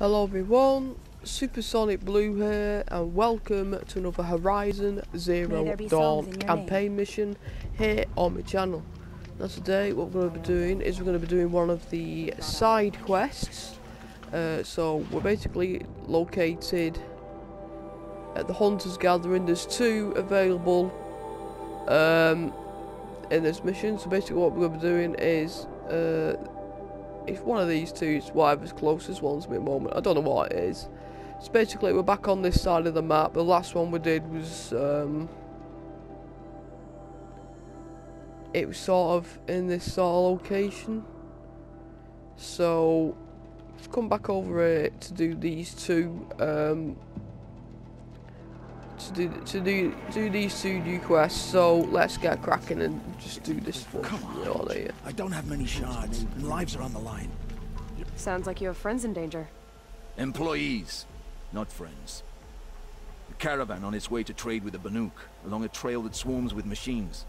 Hello everyone, Supersonic Blue here, and welcome to another Horizon Zero Dawn songs in your campaign mission here on my channel. Now today what we're going to be doing is we're going to be doing one of the side quests. Uh, so we're basically located at the Hunters Gathering. There's two available um, in this mission. So basically what we're going to be doing is uh, if one of these two is whatever's closest one's at the moment. I don't know what it is. So basically we're back on this side of the map. The last one we did was um, it was sort of in this sort of location. So I've come back over here to do these two um, to do to do do these two new quests. So let's get cracking and just do this for Come on. you know. I don't have many shards, and lives are on the line. Sounds like you have friends in danger. Employees, not friends. A caravan on its way to trade with the Banuk, along a trail that swarms with machines.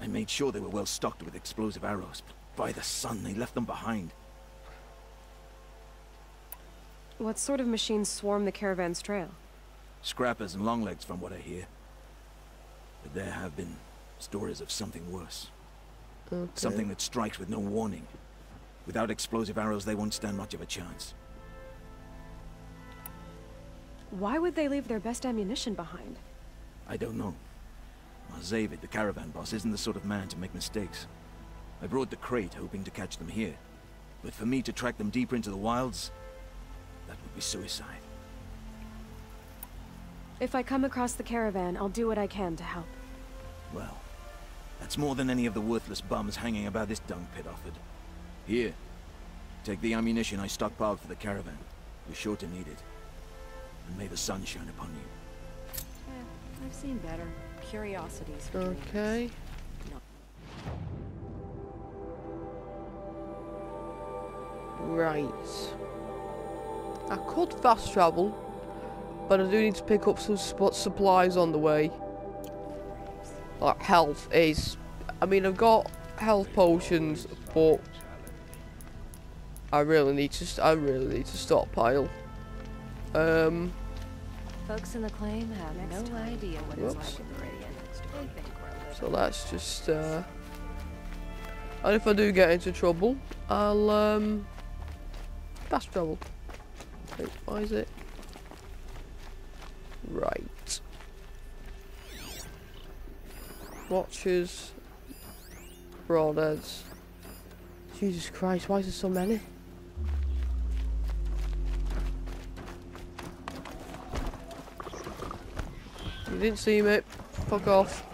I made sure they were well stocked with explosive arrows, but by the sun, they left them behind. What sort of machines swarm the caravan's trail? Scrappers and longlegs, from what I hear. But there have been stories of something worse. Okay. Something that strikes with no warning. Without explosive arrows, they won't stand much of a chance. Why would they leave their best ammunition behind? I don't know. Zavid, the caravan boss, isn't the sort of man to make mistakes. I brought the crate hoping to catch them here. But for me to track them deeper into the wilds, that would be suicide. If I come across the caravan, I'll do what I can to help. Well, that's more than any of the worthless bums hanging about this dung pit offered. Here, take the ammunition I stockpiled for the caravan. You're sure to need it. And may the sun shine upon you. Yeah, I've seen better. Curiosities for dreamers. Okay. Right. I could fast travel, but I do need to pick up some sp supplies on the way. Like health is. I mean, I've got health potions, but I really need to. st- I really need to stockpile. Um. Folks in the claim have no idea what Whoops. it's like in Meridian. They think we're So that's just, uh... And if I do get into trouble, I'll, um... Fast travel. Wait, why is it? Right. Watches. Broadheads. Jesus Christ, why is there so many? You didn't see me. Fuck off.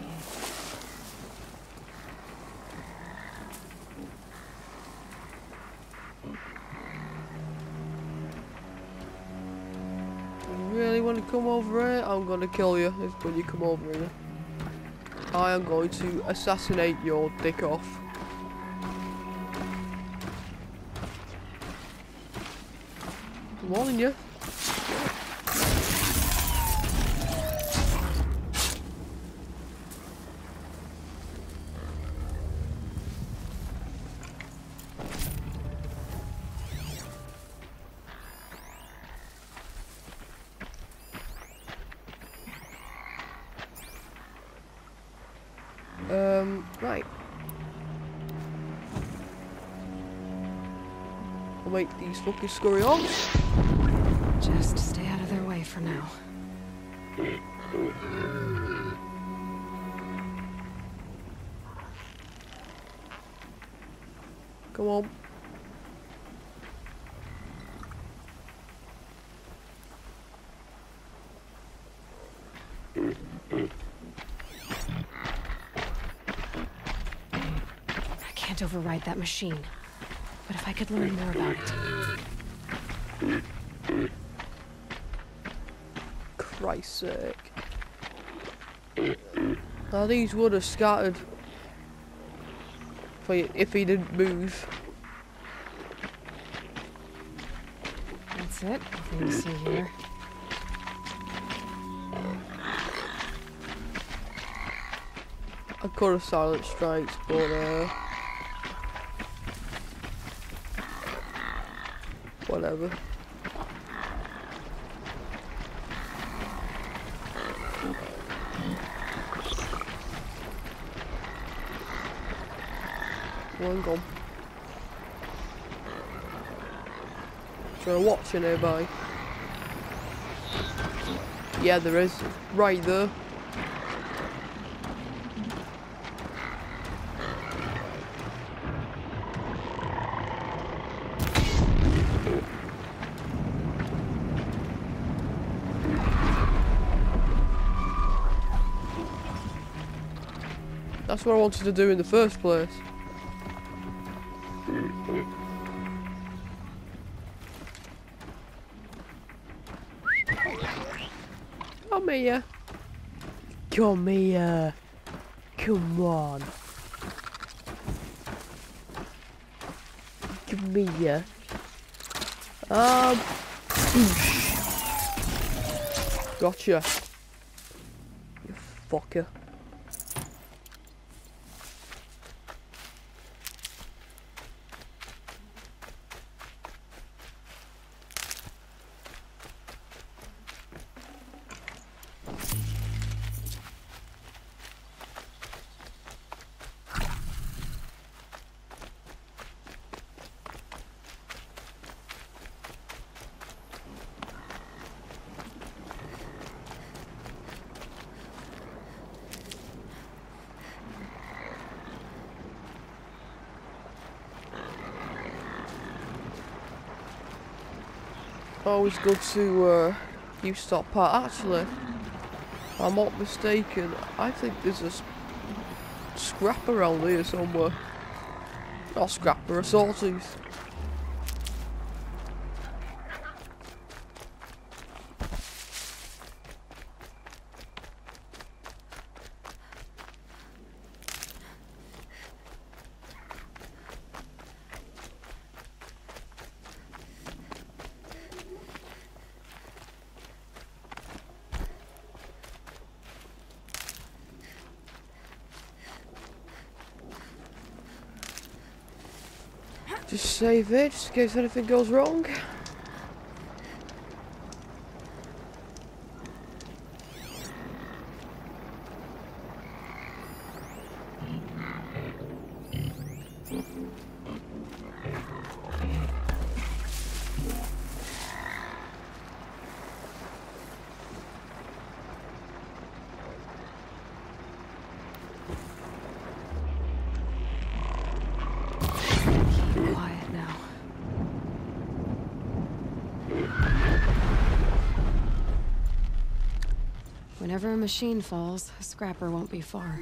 Kill you when you come over here. I am going to assassinate your dick off. I'm warning you. These fucking scurry. Just stay out of their way for now. Come on. I can't override that machine. But if I could learn more about it. Christ's sake. Now these would have scattered if he, if he didn't move. That's it. Nothing to see here. I could have silent strikes, but uh, job. One gone. Trying to watch you nearby. Yeah, there is. Right there. That's what I wanted to do in the first place. Come here. Come here. Come on. Come here. Um. Gotcha. You fucker. Always good to uh, use stop part. Actually, if I'm not mistaken. I think there's a scrap around here somewhere. Not scrapper, a sawtooth. Just save it, just in case anything goes wrong. Quiet now. Whenever a machine falls, a scrapper won't be far.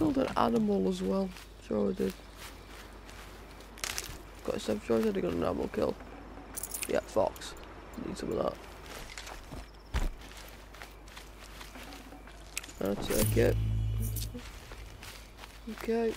killed an animal as well. Sure I did. Got a I'm sure I said I got an animal kill. Yeah, fox. Need some of that. I'll take it. Okay.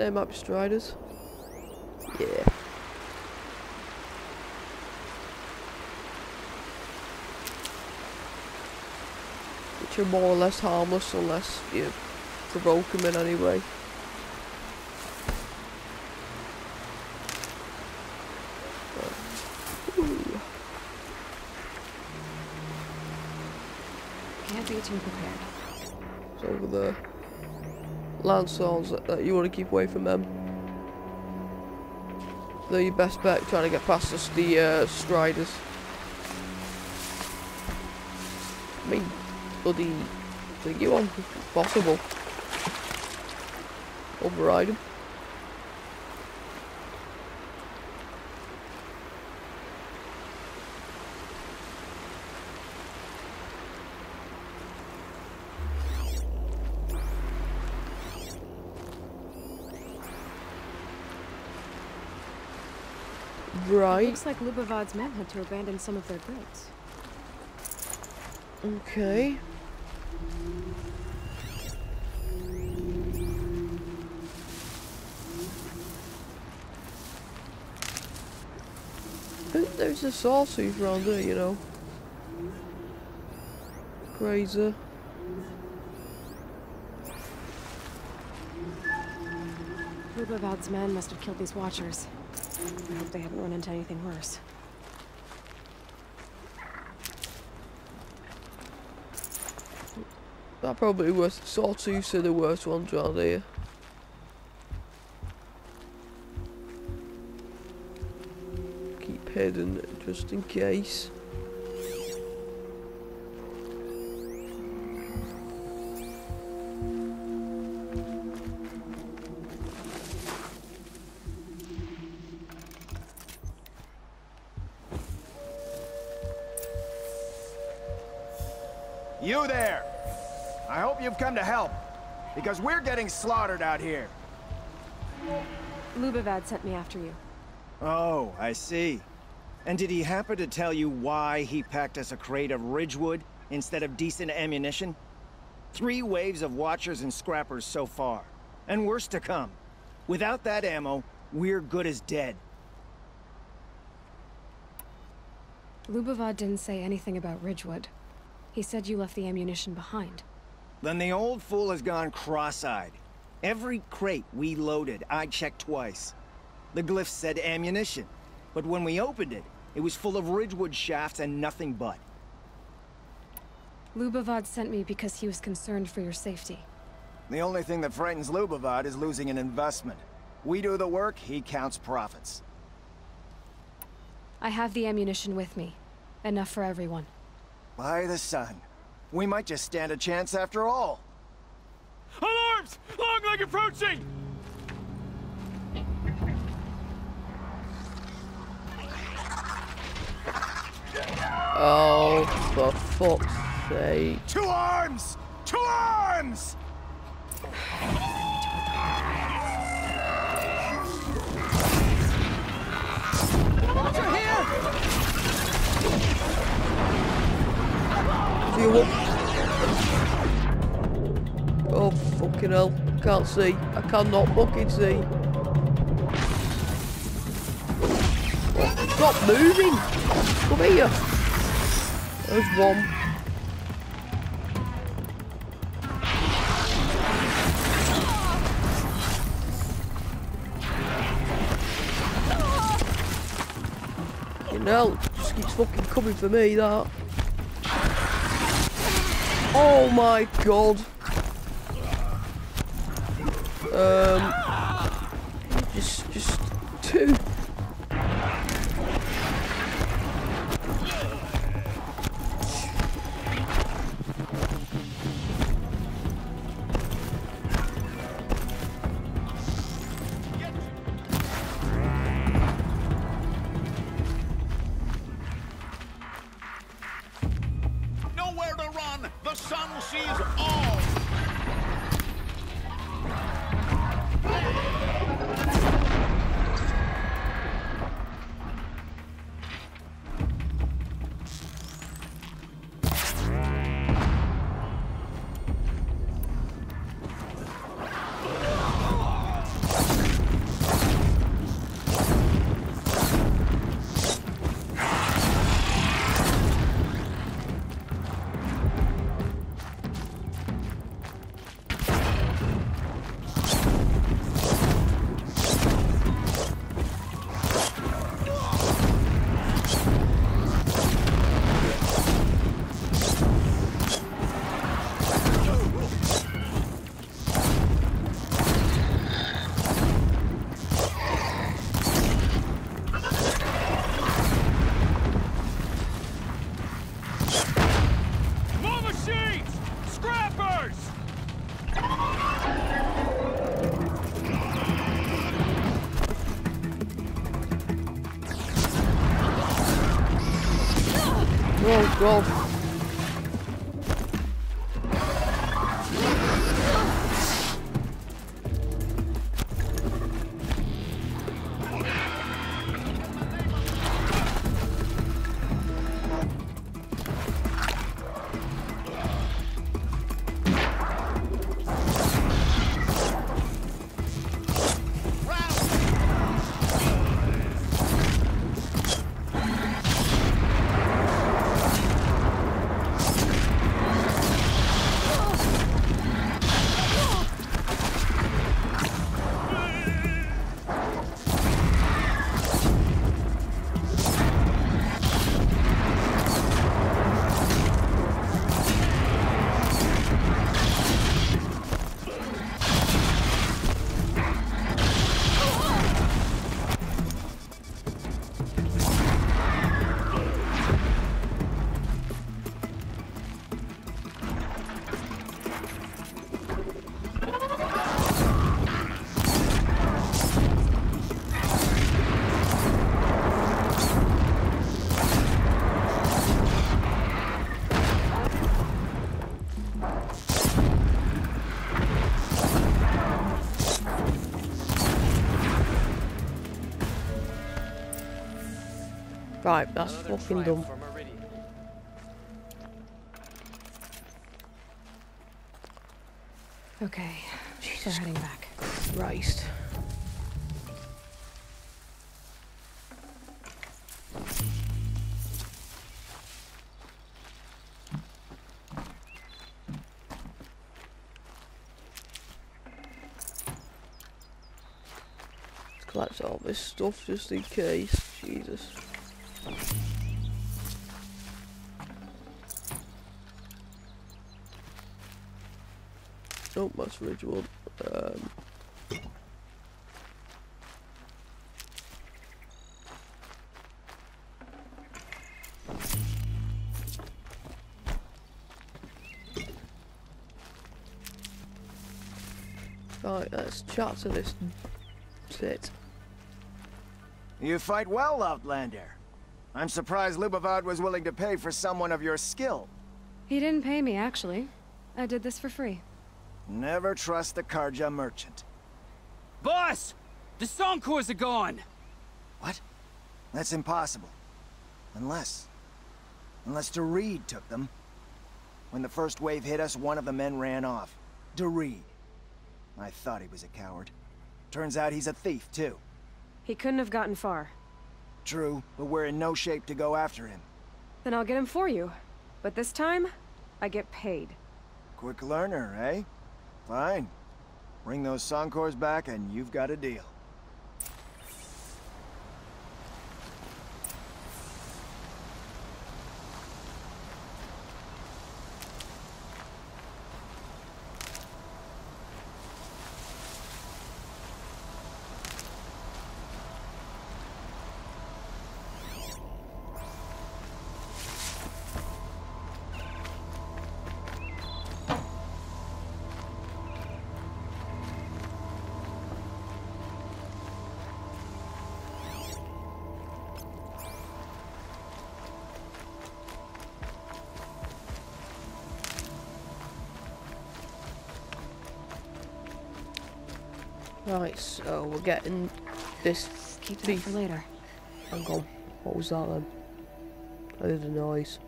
Think they might be Striders. Yeah. Which are more or less harmless unless you provoke them in any way. Ooh. Can't be too prepared. It's over there. Landsworns, that, that you want to keep away from them. They're your best bet trying to get past us, the uh, Striders. I mean, bloody thingy one, if possible. Override them. Right. Looks like Lubavad's men had to abandon some of their goods. Okay. There's a sawtooth around there, you know. Grazer. Lubavad's men must have killed these watchers. I hope they haven't run into anything worse. That probably was sawtooths are the worst ones around here. Keep hidden just in case. Because we're getting slaughtered out here. Lubavad sent me after you. Oh, I see. And did he happen to tell you why he packed us a crate of Ridgewood instead of decent ammunition? Three waves of Watchers and Scrappers so far, and worse to come. Without that ammo, we're good as dead. Lubavad didn't say anything about Ridgewood. He said you left the ammunition behind. Then the old fool has gone cross-eyed. Every crate we loaded, I checked twice. The glyph said ammunition, but when we opened it, it was full of Ridgewood shafts and nothing but. Lubavad sent me because he was concerned for your safety. The only thing that frightens Lubavad is losing an investment. We do the work, he counts profits. I have the ammunition with me. Enough for everyone. By the sun. We might just stand a chance after all. Alarms! Long leg approaching! Oh, for fuck's sake. Two arms! Two arms! See you fucking hell. Can't see. I cannot fucking see. Stop moving! Come here! There's one. You know, just keeps fucking coming for me, that. Oh my god. Um, Oh Right, that's fucking dumb. Okay, we're heading back. Christ. Let's collect all this stuff just in case. Jesus. Oh, much ritual. Um, Right, let's chat to this tit. You fight well, Outlander. I'm surprised Lubavad was willing to pay for someone of your skill. He didn't pay me, actually. I did this for free. Never trust the Carja merchant. Boss! The Songcores are gone! What? That's impossible. Unless... Unless Dereed took them. When the first wave hit us, one of the men ran off. Dereed. I thought he was a coward. Turns out he's a thief, too. He couldn't have gotten far. True, but we're in no shape to go after him. Then I'll get him for you. But this time, I get paid. Quick learner, eh? Fine. Bring those Songcores back and you've got a deal. Right, so we're getting this Keep that thief. for later. Hang on, what was that then? I heard a noise.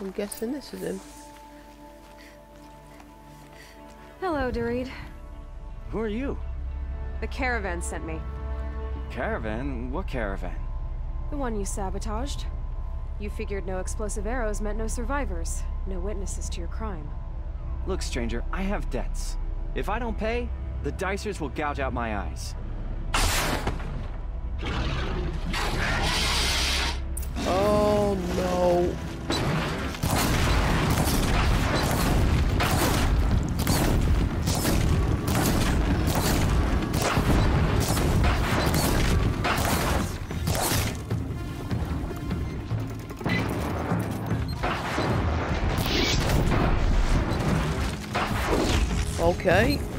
I'm guessing this is him. Hello, Doreed. Who are you? The caravan sent me. Caravan? What caravan? The one you sabotaged. You figured no explosive arrows meant no survivors, no witnesses to your crime. Look, stranger, I have debts. If I don't pay, the Dicers will gouge out my eyes. Oh no. Okay.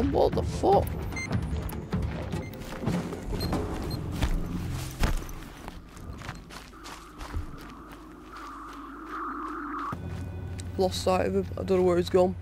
God, what the fuck? Lost sight of him. I don't know where he's gone.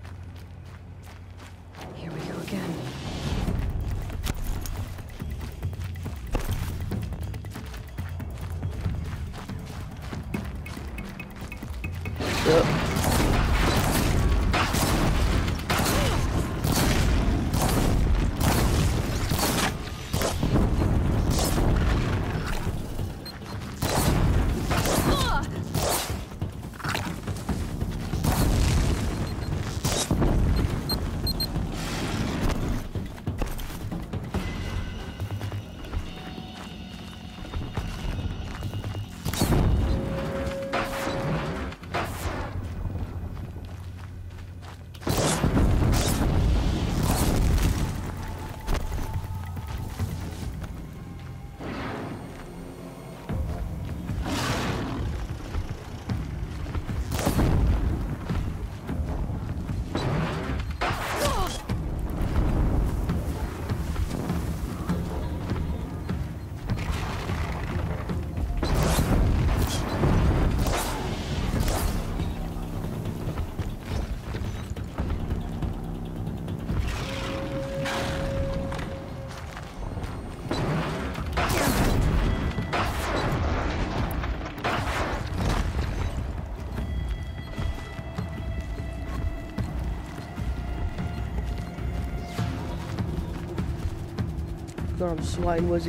God, I'm sweating. Where's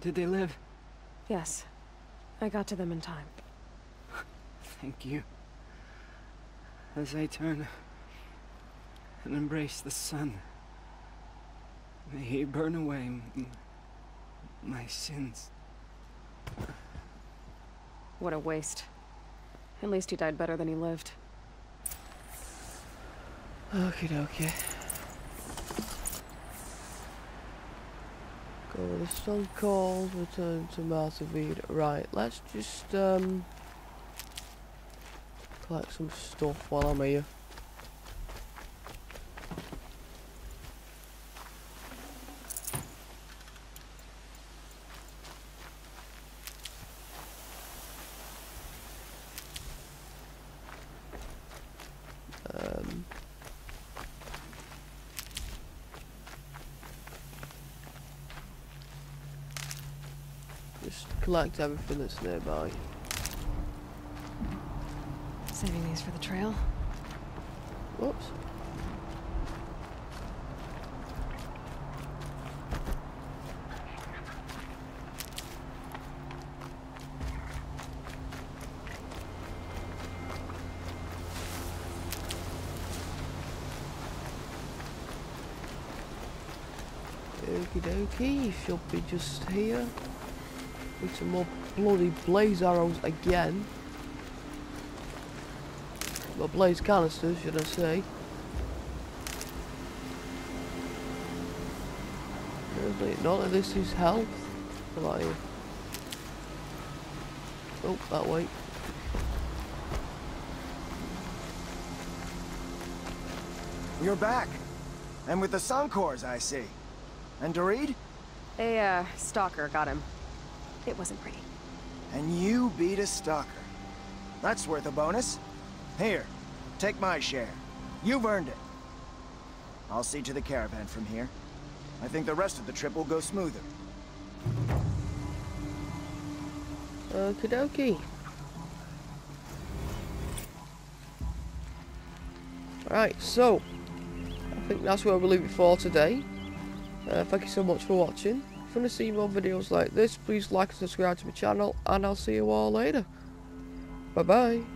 Did they live? Yes. I got to them in time. Thank you. As I turn and embrace the sun, may he burn away my sins. What a waste. At least he died better than he lived. Okay, okay. With the stone cold, return to Marthavid. Right, let's just um collect some stuff while I'm here. collect everything that's nearby. Saving these for the trail? Whoops. Okie dokie, she'll be just here. With some more bloody blaze arrows again. Well, blaze canisters, should I say. Really, none of this is health. What about you? Oh, that way. You're back. And with the Suncors, I see. And Dorid? A, uh, stalker got him. It wasn't pretty. And you beat a stalker. That's worth a bonus. Here, take my share. You've earned it. I'll see to the caravan from here. I think the rest of the trip will go smoother. Okie dokie. Right, so I think that's where we'll leave it for today. Uh, thank you so much for watching. Want to see more videos like this, please like and subscribe to my channel, and I'll see you all later. Bye bye.